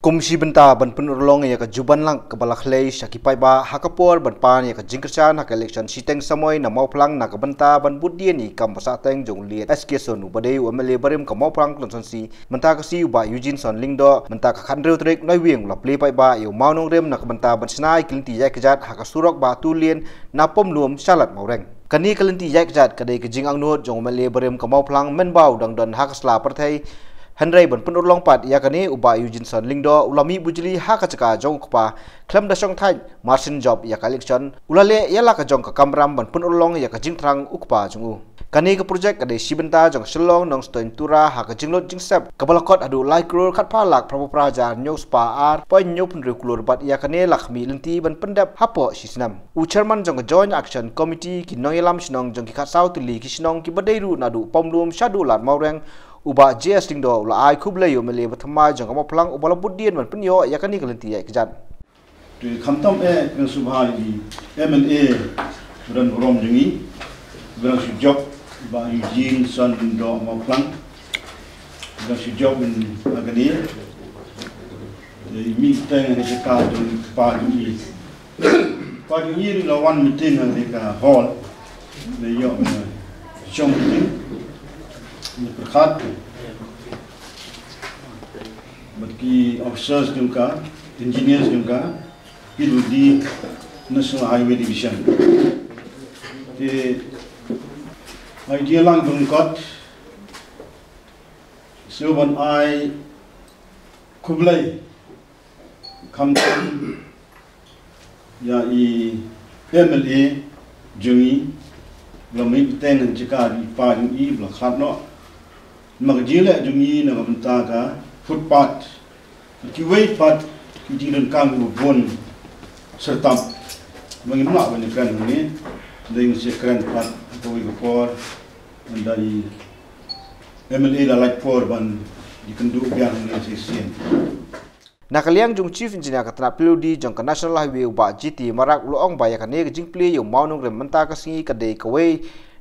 Komisi benta ban penurlong ya ka juban lang ke balak lei syakipai ba hakapor ban pan ya ka jingkerchan hak election siteng samoy na mau plang na ka benta ban budien ni kam pasa teng jong liet. SK sonu badai UMLA barim ka mau plang klon si. Menta ka si ba Eugene son lingdo menta ka khandreu trek noi wieng la play pai ba yu mau rem na ka benta ban snai klinti ya ka jat hak surok ba tu lien na pom luom salat mau reng. Kani klinti ya ka jat ka dei ka jing ang nuot jong UMLA barim ka mau plang men bau dang don hak sla partai Henry ban pun long pat ya kani uba Eugene Son lingdo ulami bujili ha ka chaka jong kpa klam da song thai martin job ya collection ulale ya la ka jong ka kamram ban pun long ya ka jing thrang ukpa jungu kani ka project ka sibenta jong shlong nong stoin tura ha ka jinglot jing sep ka balakot adu lai kror khat pha lak prabu praja nyo spa ar po nyo pun ru klor bat ya kani lakmi lenti ban pendap hapo sisnam u chairman jong joint action committee ki nong yalam shnong jong ki khat sau tu li ki shnong ki badai ru nadu pomlum shadu lat maureng uba JS do la ai khub le yo mele bathma jang ma plang ubala budien man pin yo yakani kalenti ya kijan tu khamtam e kan subha di M&A ran rom jingi ran su job ba Eugene son do ma plang ran su job in agani de mi teng ni ka do pa ni pa ni la one meeting ni ka hall. Le yo chong ni berkat. Bagi officers juga engineers juga itu di National Highway Division. Di idea lang berkat sebuah ai kublai kamtan ya i MLA jungi lamai tenen jika di paling i magjile jungi na mabenta ka footpath ki way pat ki jinan kam bu bon serta mangin nak bani kan ni dai ngi kran pat ko wi ko dari MLA la like for ban di kendu biang ni si sien Nakaliang jung chief engineer ka tanap pilu di jong ka national highway ba GT marak luong ba ya ka ne jing pli yo maunung rem menta ka singi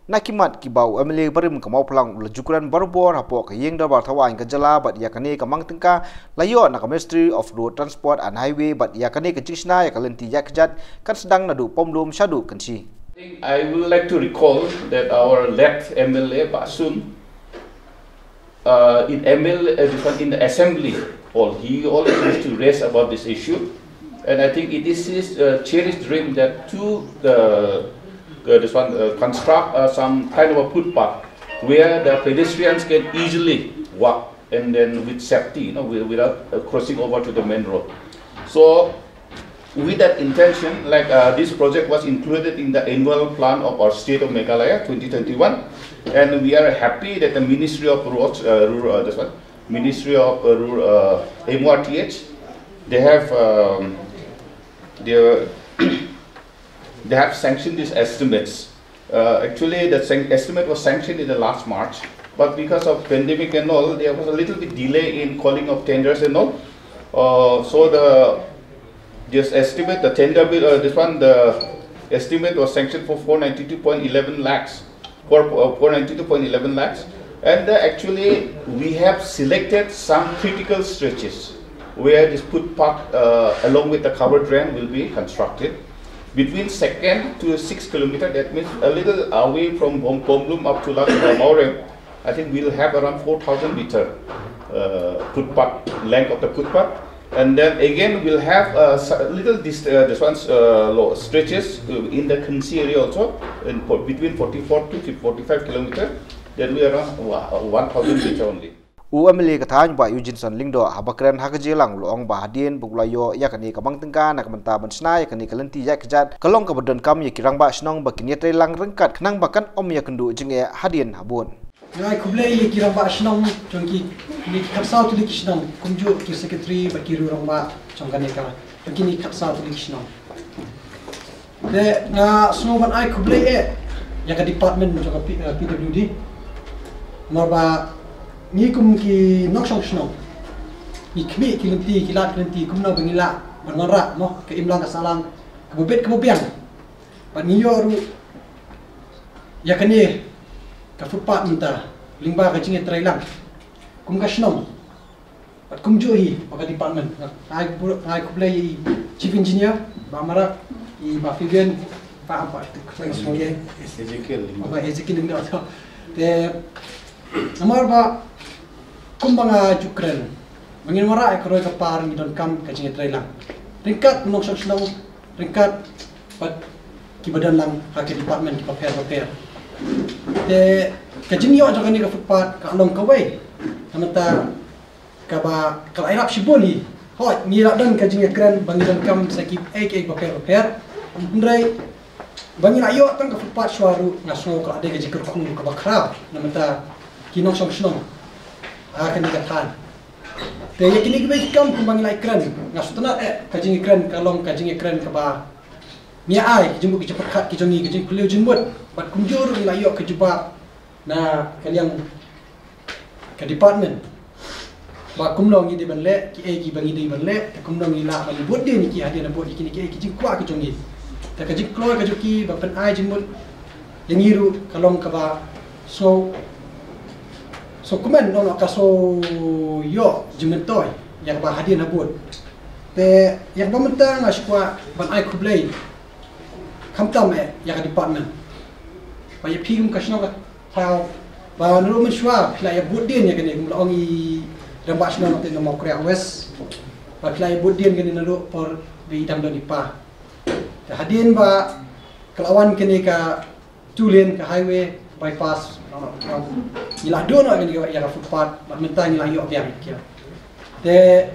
nakimat ki bau emle barim ka mau pulang ula jukuran barbor hapo ka yeng da bar thawa ka jala bat ya kane ka mang tengka layo na ministry of road transport and highway bat ya kane ka chisna ya ka lenti ya kjat kan sedang nadu pomlum shadu kanchi I would like to recall that our left MLA Basun uh, in ML uh, in the assembly hall he always used to raise about this issue. And I think it is his uh, cherished dream that to the this one uh, construct uh, some kind of a footpath where the pedestrians can easily walk and then with safety, you know, without uh, crossing over to the main road. So with that intention, like uh, this project was included in the annual plan of our state of Meghalaya 2021, and we are happy that the Ministry of Roads, uh, Rural, uh, this one, Ministry of uh, Rural, uh, MRTH, they have um, they have sanctioned these estimates. Uh, actually, the estimate was sanctioned in the last March, but because of pandemic and all, there was a little bit delay in calling of tenders and all. Uh, so the this estimate, the tender bill, uh, this one, the estimate was sanctioned for 492.11 lakhs, for uh, 492.11 lakhs, and uh, actually we have selected some critical stretches where this footpath uh, along with the covered drain will be constructed between second to six kilometer, that means a little away from Pomlum up to Maurem, I think we'll have around 4,000 meter uh, footpath, length of the footpath. And then again, we'll have a little dist uh, this one's uh, stretches in the Kansi area also, in, between 44 to 45 kilometer, then we are around 1,000 meter only. UMLA ka thany ba Eugene Son Lingdo habakran hakaje lang. Luong ba hadien buglayo ya kani ka bangtengka na ka menta bansna ya kani kalenti ya kjat kalong ka badon kam ya kirang ba snong ba kinya tre lang rengkat. Khnang ba kan om ya kendu jinge hadien habun. Ngai kuble ya kirang ba snong chongki ni kapsau tu dik snong kumju ki secretary ba kiru rong ba chongkane ka kini kapsau tu dik snong de na snong ban ai kuble e. Ya ka department jo ka PWD norba ni kum ki nok shong shno ni kmi ki lenti ki lat lenti kum no bengila bangara no ke imlang ka salang ke bobet ke bobiang pa ni ru ya kani ka fupa minta lingba ka jinge trailang kum ka shno Bat kumjo hi baka department. Ai ai kublai chief engineer ba marak i ba figen pa apa tu klai sebagai Ezekiel. ba Ezekiel ni atau te amar ba kumbanga jukren mangin mara ek roi ka par ni don kam ka jinge trailang ringkat nok sok senang ringkat bat ki badan lang ke department ki paper paper te ka jingi yo jogan ni ka footpath ka long ka wei? Namata ka ba ka ai rap shibon hi hoi ni rak dan ka jinge kren bangi don kam sakip ek ek paper paper ndrai bangi ayo tang ka footpath swaru ngaso ka ade ka jikir khung ka bakra namata ki nok sok senang akan dikatakan te ya kini kibai kam kumbang lai kran ngasu tana eh kajing kran kalong kajing kran ka ba mi ai jumbu ki cepat khat ki jongi ki jing kuliu jumbut bat kumjur ni layo ke juba na kaliang ke department. Ba kumlong ni di banle ki e ki bangi di banle ke kumlong ni la bali bot dia ni ki hadia na bot ki ni ki e ki jing kwa ki jongi te ka jing kloy ka joki ba pen ai jumbut lengiru kalong ka ba so so kumen no ka so yo jimentoy yang ba hadir na bot te yang pementa ngas kwa ban ai kublai kam tam e yang department ba ye pigum ka shno ka tau ba no men shwa pla ya bot din ya kene mula ongi ramba shno no te no mo korea west. Ba pla ya bot din kene na lo por bi dam do dipa te hadin ba kelawan kene ka tulen ka highway bypass nila do no ni ya footpath ba menta nila yo biang kia te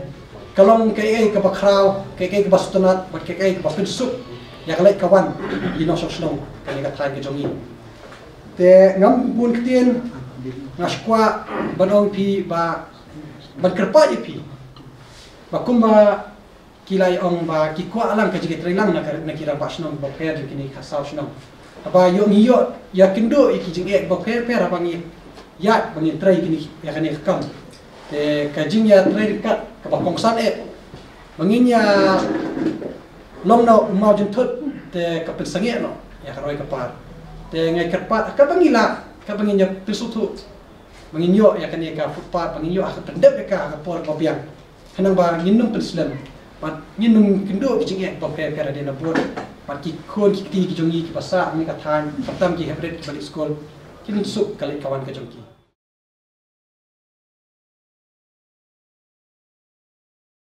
kalong ke ai ka bakrau ke ke ba sutanat ba ke ke ba pinsuk ya kalai kawan di no sok snong kali ka thai ke jongi te ngam bun kitien ngaskwa banong pi ba ban kerpa je pi. Ba kumba kilai ong ba ki kwa alang ka jige trilang na na kira ba snong ba per kini khasau snong apa yo ni yo ya kindo iki jing ek ba per per apa ngi ya bangi trai kini ya kan ek kam te ka jing ya trai kat ka ba kongsan e bangin ya long no mau jin thut te ka pen no ya ka roi ka par te ngai ka pat ka bangi la ka bangin ya pisu thu bangin yo ya kan ka footpath bangin yo ka pendep ka ka por ba biang. Kanang ba nginum penslen pat nginum kindo ki jing ek ba per per de na bot pat ki khon ki ti ki jongi ki basa mi ka than patam ki hebret balik skol kin suk kali kawan ka jongi